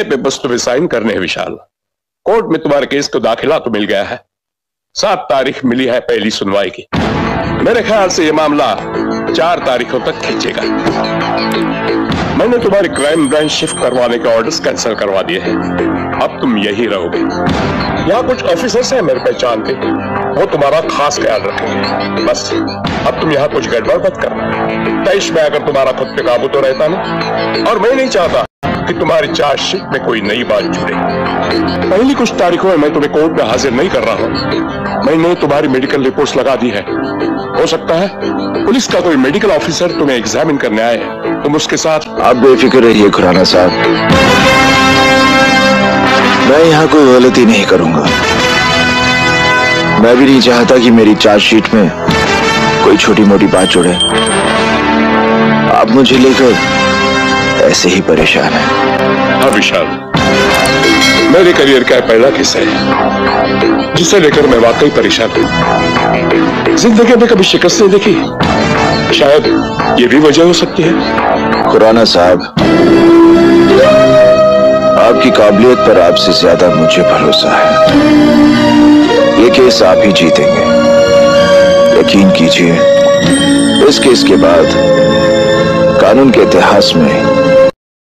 ये पेपर्स तुम्हें साइन करने हैं विशाल। कोर्ट में तुम्हारे केस को दाखिला तो मिल गया है। सात तारीख मिली है पहली सुनवाई की। मेरे ख्याल से ये मामला चार तारीखों तक खींचेगा। मैंने तुम्हारी क्राइम ब्रांच शिफ्ट करवाने के ऑर्डर्स कैंसिल करवा दिए हैं। अब तुम यही रहोगे। यहाँ कुछ ऑफिसर्स हैं मेरे पहचान के। वो तुम्हारा खास ख्याल रखेंगे। बस, अब तुम यहाँ कुछ गड़बड़ मत करना। तैश में अगर तुम्हारा खुद पे काबू तो रहता नहीं। और मैं नहीं चाहता कि तुम्हारी चार्जशीट में कोई नई बात जुड़े। पहली कुछ तारीखों में मैं तुम्हें कोर्ट में हाजिर नहीं कर रहा हूँ। मैंने तुम्हारी मेडिकल रिपोर्ट्स लगा दी है। हो सकता है पुलिस का कोई मेडिकल ऑफिसर तुम्हें एग्जामिन करने आए तुम उसके साथ आप बेफिक्र रहिए खुराना साहब। मैं यहाँ कोई गलती नहीं करूँगा। मैं भी नहीं चाहता कि मेरी चार्जशीट में कोई छोटी मोटी बात जुड़े। आप मुझे लेकर ऐसे ही परेशान है। हाँ विशाल। मेरे करियर का पहला किस्सा है जिसे लेकर मैं वाकई परेशान हूँ। ज़िंदगी में कभी शिकस्त नहीं देखी। शायद ये भी वजह हो सकती है। खुराना साहब आपकी काबिलियत पर आपसे ज़्यादा मुझे भरोसा है। ये केस आप ही जीतेंगे। यकीन कीजिए इस केस के बाद कानून के इतिहास में